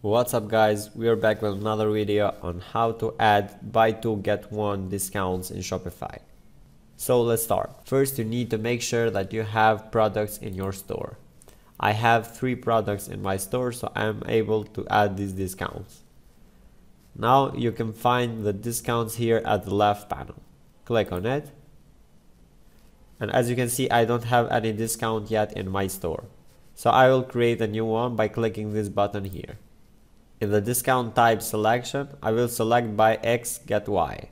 What's up guys, we are back with another video on how to add buy 2 get 1 discounts in Shopify. So let's start. First you need to make sure that you have products in your store. I have 3 products in my store so I am able to add these discounts. Now you can find the discounts here at the left panel. Click on it. And as you can see I don't have any discount yet in my store. So I will create a new one by clicking this button here. In the discount type selection, I will select buy X get Y.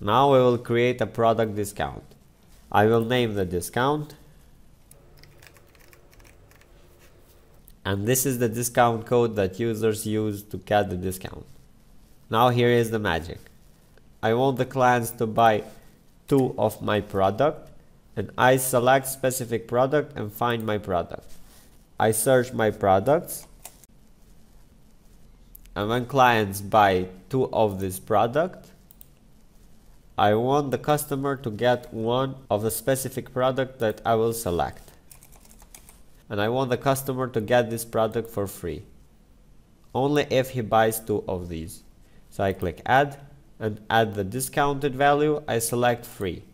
Now we will create a product discount. I will name the discount. And this is the discount code that users use to get the discount. Now here is the magic. I want the clients to buy two of my product and I select specific product and find my product. I search my products and when clients buy two of this product I want the customer to get one of the specific product that I will select. And I want the customer to get this product for free. Only if he buys two of these. So I click add and add the discounted value I select free.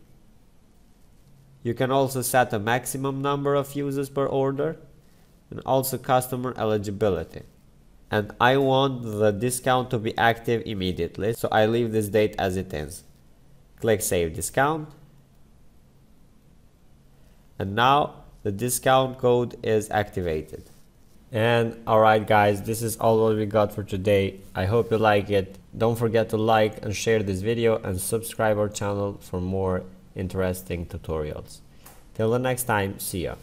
You can also set a maximum number of users per order and also customer eligibility. And I want the discount to be active immediately, so I leave this date as it is. Click Save Discount. And now the discount code is activated. And alright guys, this is all what we got for today. I hope you like it. Don't forget to like and share this video and subscribe our channel for more interesting tutorials. Till the next time, see ya.